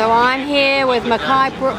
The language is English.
So I'm here with Mackay Brook